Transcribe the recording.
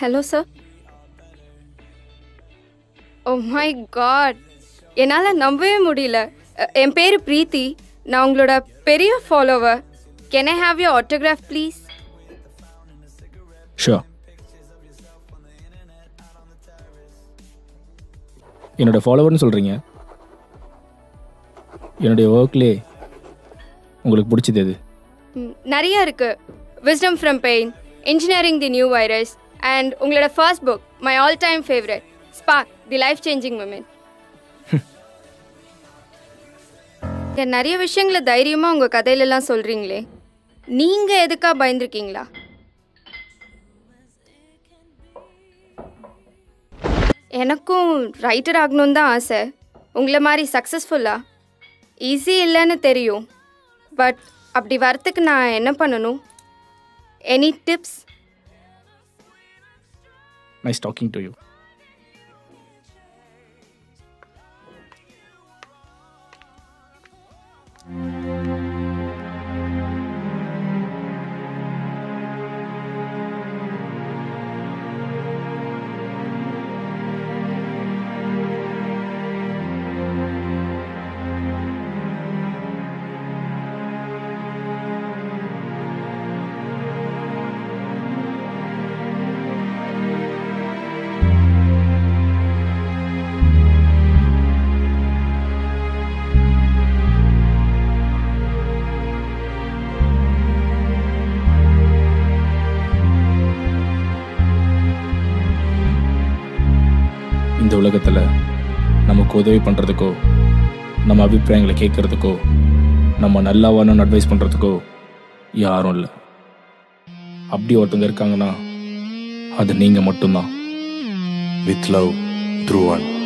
Hello sir oh my god என்னால் நம்பவே முடியல. என் பேர் பிரீத்தி. நான் உங்களோட பெரிய follower can I have you autograph please sure என்னோட ஃபாலோவர்னு சொல்கிறீங்க என்னுடைய ஒர்க்லே உங்களுக்கு பிடிச்சது எது? நிறைய இருக்கு. Wisdom from pain engineering the new virus and உங்களோட first book my all time favourite spark the life changing woman நிறைய விஷயங்களை தைரியமாக உங்கள் கதையிலலாம் சொல்கிறீங்களே நீங்கள் எதுக்காக பயந்துருக்கீங்களா? எனக்கும் ரைட்டர் ஆகணும்னு தான் ஆசை. உங்களை மாதிரி சக்ஸஸ்ஃபுல்லாக ஈஸி இல்லைன்னு தெரியும். பட் அப்படி வரத்துக்கு நான் என்ன பண்ணணும்? Any tips Nice talking to you. இந்த உலகத்தில் நமக்கு உதவி பண்ணுறதுக்கோ நம்ம அபிப்பிராயங்களை கேட்குறதுக்கோ நம்ம நல்லா வரணும்னு அட்வைஸ் பண்ணுறதுக்கோ யாரும் இல்லை அப்படி ஒருத்தங்க இருக்காங்கன்னா அது நீங்கள் மட்டும்தான் வித் லவ் த்ரூ Dhruvan.